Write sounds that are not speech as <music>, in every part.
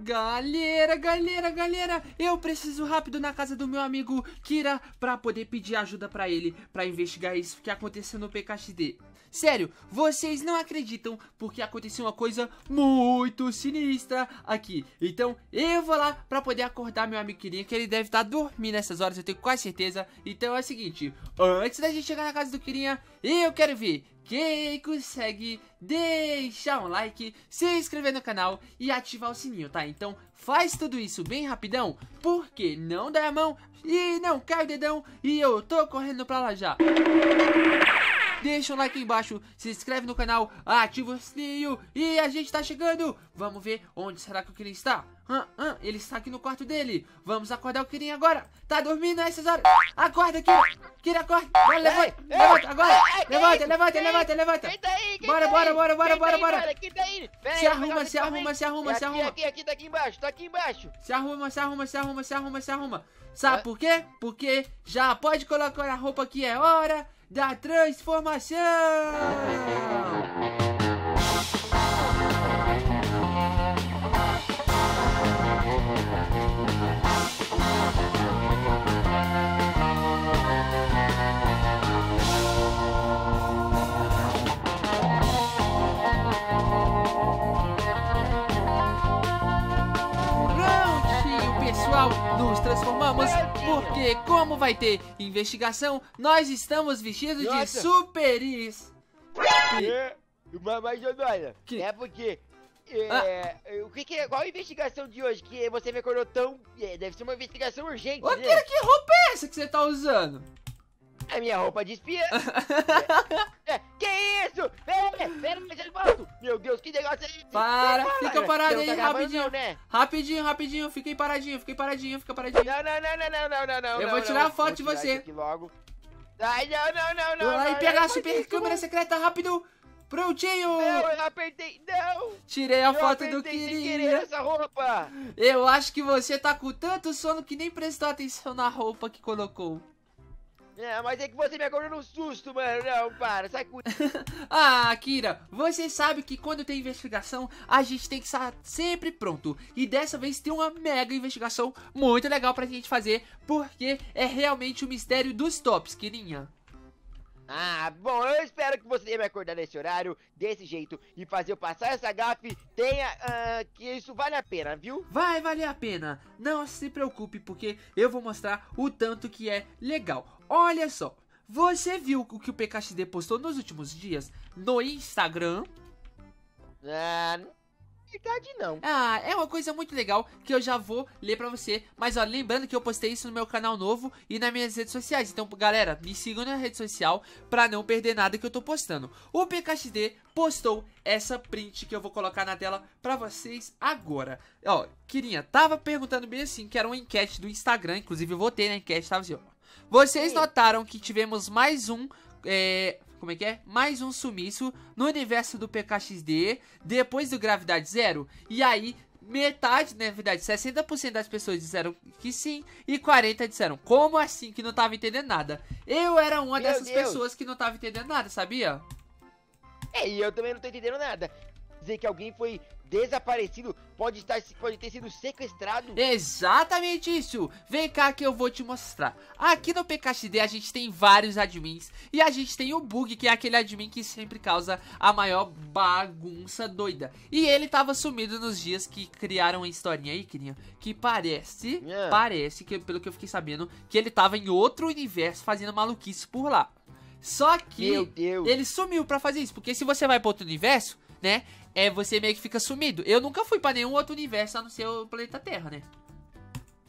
Galera, galera, galera, eu preciso rápido na casa do meu amigo Kira pra poder pedir ajuda pra ele pra investigar isso que aconteceu no PKXD. Sério, vocês não acreditam porque aconteceu uma coisa muito sinistra aqui. Então eu vou lá pra poder acordar meu amigo Kirinha, que ele deve estar tá dormindo nessas horas, eu tenho quase certeza. Então é o seguinte, antes da gente chegar na casa do Kirinha, eu quero ver quem consegue deixar um like, se inscrever no canal e ativar o sininho, tá? Então faz tudo isso bem rapidão, porque não dá a mão e não cai o dedão e eu tô correndo pra lá já. Deixa o like aí embaixo, se inscreve no canal, ativa o sininho e a gente tá chegando. Vamos ver onde será que o Kirin está. Ah, ah, ele está aqui no quarto dele. Vamos acordar o Kirin agora. Tá dormindo nessas horas. Acorda, Kirin. Kirin, acorda. Bora, levanta. Levanta, agora. Levanta, levanta, levanta, levanta. Bora, bora, bora, bora, bora, bora. Se arruma, se arruma, se arruma, se arruma. Aqui, aqui, tá aqui embaixo, tá aqui embaixo. Se arruma, se arruma, se arruma, se arruma, se arruma. Sabe por quê? Porque já pode colocar a roupa que é hora da transformação. Pessoal, nos transformamos porque como vai ter investigação, nós estamos vestidos Nossa. de superis. É, mas, olha, que? é porque é, ah. o que, que é? Qual a investigação de hoje? Que você me acordou tão. É, deve ser uma investigação urgente. Ô, né? que roupa é essa que você tá usando? É minha roupa de espiã. <laughs> é, é, que isso? Pera, pera, mas eu volto. Meu Deus, que negócio é esse? Para, fica parado aí, tá rapidinho. Não, né? Rapidinho, rapidinho, fiquei paradinho, fiquei paradinho, fica paradinho. Não, não, não, não, não, não, não. Eu vou tirar a foto de você. logo. Ai, não, não, não, não. Vou lá e pegar a super câmera secreta rápido. Prontinho! Não, eu apertei, não! Tirei a eu foto do querido. essa roupa! Eu acho que você tá com tanto sono que nem prestou atenção na roupa que colocou. É, mas é que você me acordou no susto, mano. Não, para, sai com. <laughs> ah, Kira, você sabe que quando tem investigação, a gente tem que estar sempre pronto. E dessa vez tem uma mega investigação muito legal pra gente fazer, porque é realmente o mistério dos tops, Kirinha. Ah, bom, eu espero que você me acordar nesse horário, desse jeito, e fazer eu passar essa gafe, tenha, uh, que isso vale a pena, viu? Vai valer a pena, não se preocupe, porque eu vou mostrar o tanto que é legal. Olha só, você viu o que o PKXD postou nos últimos dias no Instagram? Ah, verdade não. Ah, é uma coisa muito legal que eu já vou ler pra você. Mas ó, lembrando que eu postei isso no meu canal novo e nas minhas redes sociais. Então, galera, me sigam na rede social pra não perder nada que eu tô postando. O PKXD postou essa print que eu vou colocar na tela pra vocês agora. Ó, Kirinha, tava perguntando bem assim, que era uma enquete do Instagram. Inclusive, eu votei na enquete, tava assim, ó. Vocês notaram que tivemos mais um... É, como é que é? Mais um sumiço no universo do PKXD depois do Gravidade Zero. E aí, metade, na verdade, 60% das pessoas disseram que sim e 40 disseram como assim que não tava entendendo nada. Eu era uma Meu dessas Deus. pessoas que não tava entendendo nada, sabia? É, e eu também não tô entendendo nada. Dizer que alguém foi desaparecido, pode, estar, pode ter sido sequestrado. Exatamente isso! Vem cá que eu vou te mostrar. Aqui no PKXD a gente tem vários admins e a gente tem o Bug, que é aquele admin que sempre causa a maior bagunça doida. E ele tava sumido nos dias que criaram uma historinha aí, queria que parece, yeah. parece, que pelo que eu fiquei sabendo, que ele tava em outro universo fazendo maluquice por lá. Só que ele sumiu pra fazer isso, porque se você vai para outro universo, né? É você meio que fica sumido. Eu nunca fui para nenhum outro universo a não ser o planeta Terra, né?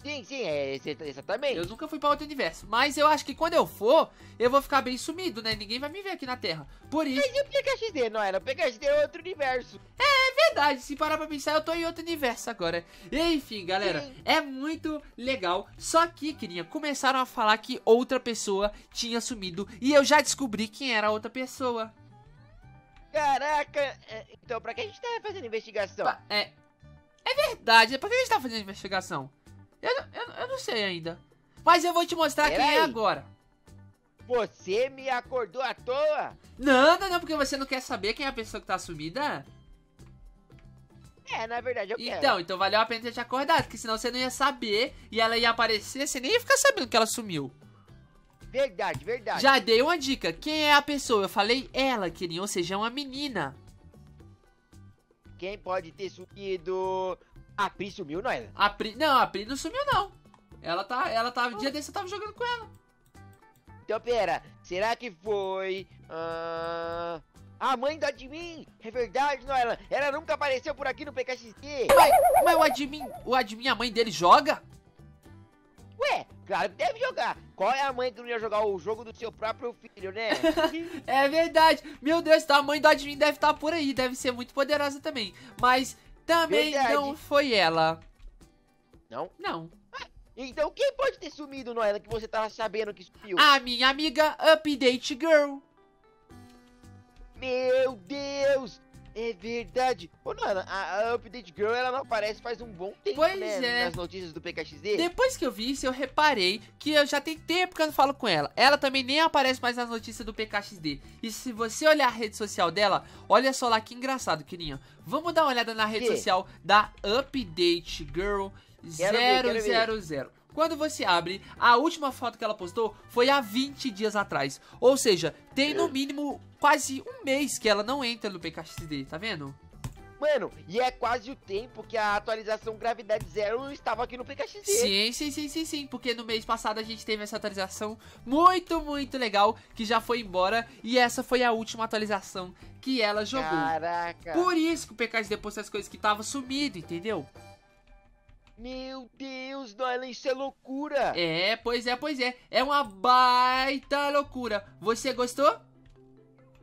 Sim, sim, é exatamente. Eu nunca fui para outro universo. Mas eu acho que quando eu for, eu vou ficar bem sumido, né? Ninguém vai me ver aqui na Terra. Por isso. Mas e o PKXD, não era? O PKXD é outro universo. É, é verdade. Se parar pra pensar, eu tô em outro universo agora. Enfim, galera, sim. é muito legal. Só que, queria, começaram a falar que outra pessoa tinha sumido. E eu já descobri quem era a outra pessoa. Caraca! É, então, pra que a gente tá fazendo investigação? É. É verdade, pra que a gente tá fazendo investigação? Eu, eu, eu não sei ainda. Mas eu vou te mostrar quem é agora. Você me acordou à toa? Não, não, não, porque você não quer saber quem é a pessoa que tá sumida. É, na verdade eu quero. Então, então valeu a pena ter te acordado, porque senão você não ia saber e ela ia aparecer, você nem ia ficar sabendo que ela sumiu. Verdade, verdade. Já dei uma dica. Quem é a pessoa? Eu falei ela, queria, ou seja, é uma menina. Quem pode ter sumido? A Pri sumiu, não é? A Pri... Não, a Pri não sumiu, não. Ela tá. Ela tá. Um dia desse eu tava jogando com ela. Então, pera, será que foi. Uh, a mãe do admin? É verdade, não? Ela, nunca apareceu por aqui no PKXD. Mas, mas o admin. O admin, a mãe dele joga? Ué, claro que deve jogar. Qual é a mãe que não ia jogar o jogo do seu próprio filho, né? <laughs> é verdade. Meu Deus, tá, a mãe do admin deve estar tá por aí. Deve ser muito poderosa também. Mas também verdade. não foi ela. Não? Não. Então quem pode ter sumido, Noela, que você tava sabendo que sumiu? A minha amiga Update Girl. Meu Deus! É verdade. Ô, Noela, a, a Update Girl, ela não aparece faz um bom tempo, pois né? É. Nas notícias do PKXD. Depois que eu vi isso, eu reparei que eu já tem tempo que eu não falo com ela. Ela também nem aparece mais nas notícias do PKXD. E se você olhar a rede social dela, olha só lá que engraçado, querinha. Vamos dar uma olhada na rede que? social da Update Girl. 000. Quando você abre, a última foto que ela postou foi há 20 dias atrás. Ou seja, tem no mínimo quase um mês que ela não entra no PKXD, tá vendo? Mano, e é quase o tempo que a atualização Gravidade Zero estava aqui no PKXD. Sim, sim, sim, sim, sim. Porque no mês passado a gente teve essa atualização muito, muito legal que já foi embora. E essa foi a última atualização que ela jogou. Caraca. Por isso que o PKXD postou as coisas que tava sumido, entendeu? Meu Deus, Nolan, isso é loucura! É, pois é, pois é. É uma baita loucura. Você gostou?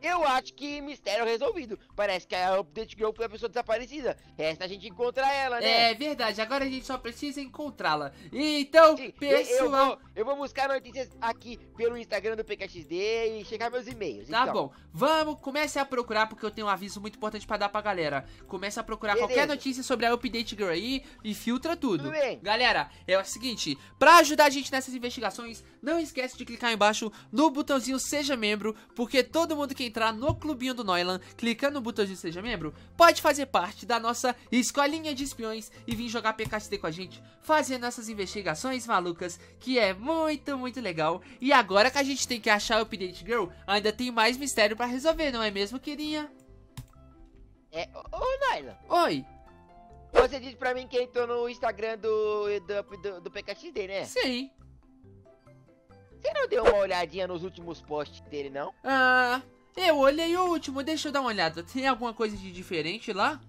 Eu acho que mistério resolvido. Parece que a Update Girl foi a pessoa desaparecida. Resta a gente encontrar ela, né? É verdade, agora a gente só precisa encontrá-la. Então, Sim, pessoal... Eu vou, eu vou, buscar notícias aqui pelo Instagram do PKXD e checar meus e-mails. Tá então. bom, vamos, comece a procurar, porque eu tenho um aviso muito importante pra dar pra galera. Comece a procurar Beleza. qualquer notícia sobre a Update Girl aí e filtra tudo. Tudo bem. Galera, é o seguinte, pra ajudar a gente nessas investigações, não esquece de clicar embaixo no botãozinho Seja Membro, porque todo mundo que entrar no clubinho do Noilan, clicando no botão de Seja Membro, pode fazer parte da nossa escolinha de espiões e vir jogar PKSD com a gente, fazendo essas investigações malucas, que é muito, muito legal. E agora que a gente tem que achar o Update Girl, ainda tem mais mistério para resolver, não é mesmo, queridinha? É, ô Noilan. Oi. Você disse pra mim que entrou no Instagram do, do, do, do PKXD, né? Sim. Você não deu uma olhadinha nos últimos posts dele, não? Ah, eu olhei o último, deixa eu dar uma olhada. Tem alguma coisa de diferente lá?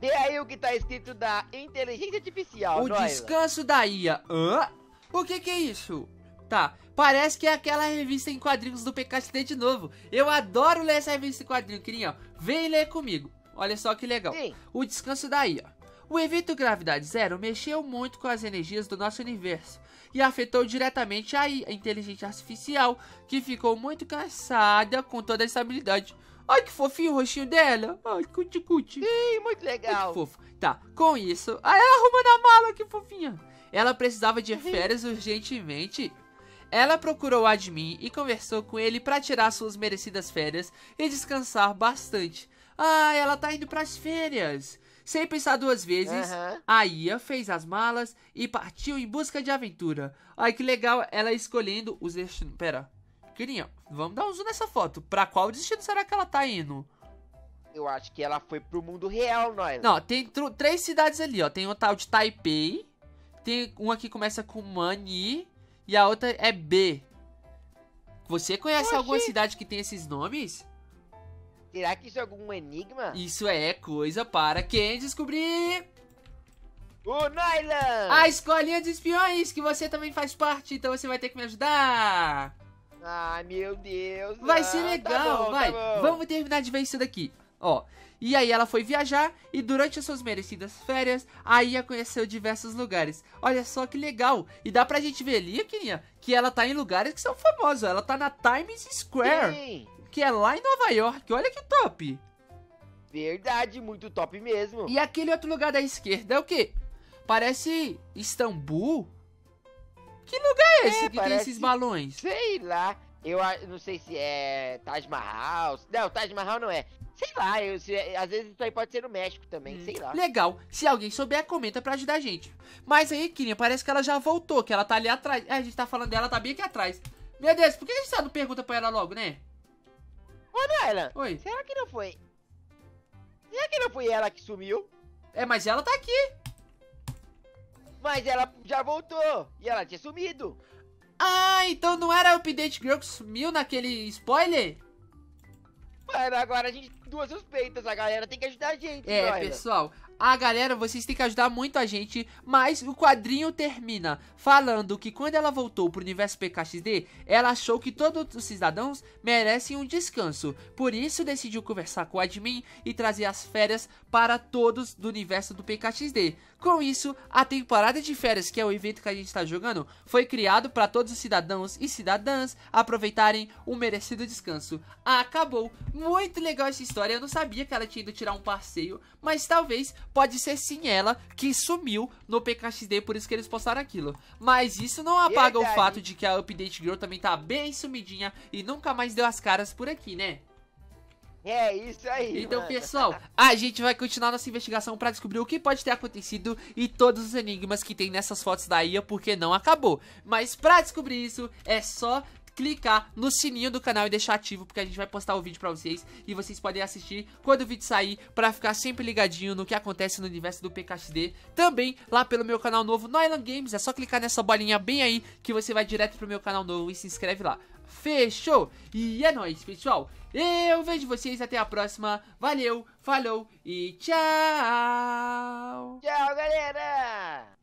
Vê aí o que tá escrito da inteligência artificial, O descanso da IA. Hã? O que que é isso? Tá, parece que é aquela revista em quadrinhos do PKSD de novo. Eu adoro ler essa revista em quadrinhos, queria. Vem ler comigo. Olha só que legal. Sim. O descanso da IA. O evento Gravidade Zero mexeu muito com as energias do nosso universo e afetou diretamente a, IA, a inteligência artificial, que ficou muito cansada com toda essa habilidade. Ai, que fofinho o rostinho dela. Ai, cuti cuti. Sim, muito legal. Muito fofo. Tá, com isso... Ai, ela arrumando a mala, que fofinha. Ela precisava de férias urgentemente. Ela procurou o admin e conversou com ele para tirar suas merecidas férias e descansar bastante. Ah, ela tá indo pras férias. Sem pensar duas vezes, Uhum. a Ia fez as malas e partiu em busca de aventura. Ai, que legal, ela escolhendo os destinos. Pera, queria, vamos dar um zoom nessa foto. Pra qual destino será que ela tá indo? Eu acho que ela foi pro mundo real, nós. Não, tem três cidades ali, ó. Tem o tal de Taipei, tem uma que começa com Mani e a outra é B. Você conhece Oxi. alguma cidade que tem esses nomes? Será que isso é algum enigma? Isso é coisa para quem descobrir. O Nylan! A escolinha de espiões, que você também faz parte, então você vai ter que me ajudar. Ai, meu Deus. Vai ser tá legal, bom, vai. Tá. Vamos terminar de ver isso daqui. Ó, e aí ela foi viajar e durante as suas merecidas férias, a Ia conheceu diversos lugares. Olha só que legal. E dá pra gente ver ali, Kininha, que ela tá em lugares que são famosos. Ela tá na Times Square, Sim, que é lá em Nova York. Olha que top. verdade, muito top mesmo. E aquele outro lugar da esquerda é o quê? Parece Istambul? Que lugar é esse É, que tem parece- esses balões? Sei lá, eu não sei se é Taj Mahal. Não, Taj Mahal não é. Sei lá, eu, se, às vezes isso aí pode ser no México também, hum. sei lá. Legal. Se alguém souber, comenta pra ajudar a gente. Mas aí, Kirinha, parece que ela já voltou, que ela tá ali atrás. É, a gente tá falando dela, tá bem aqui atrás. Meu Deus, por que a gente não pergunta pra ela logo, né? Ô, Naila. Oi. Será que não foi... Será que não foi ela que sumiu? É, mas ela tá aqui. Mas ela já voltou. E ela tinha sumido. Ah, então não era o Update Girl que sumiu naquele spoiler? Mano, agora a gente duas suspeitas, a galera tem que ajudar a gente. É, pessoal, a galera, vocês têm que ajudar muito a gente, mas o quadrinho termina falando que quando ela voltou pro universo PKXD, ela achou que todos os cidadãos merecem um descanso. Por isso decidiu conversar com o admin e trazer as férias para todos do universo do PKXD. Com isso, a temporada de férias, que é o evento que a gente está jogando, foi criado para todos os cidadãos e cidadãs aproveitarem um merecido descanso. Acabou! Muito legal essa história, eu não sabia que ela tinha ido tirar um passeio, mas talvez pode ser sim ela que sumiu no PKXD, por isso que eles postaram aquilo. Mas isso não apaga Verdade. o fato de que a Update Girl também tá bem sumidinha e nunca mais deu as caras por aqui, né? É isso aí. Então, mano. pessoal, a gente vai continuar nossa investigação para descobrir o que pode ter acontecido e todos os enigmas que tem nessas fotos da IA, porque não acabou. Mas para descobrir isso, é só clicar no sininho do canal e deixar ativo, porque a gente vai postar o vídeo pra vocês e vocês podem assistir quando o vídeo sair pra ficar sempre ligadinho no que acontece no universo do PKXD. Também lá pelo meu canal novo no Island Games, é só clicar nessa bolinha bem aí que você vai direto pro meu canal novo e se inscreve lá. Fechou? E é nóis, pessoal. Eu vejo vocês até a próxima. Valeu, falou e tchau. Tchau, galera.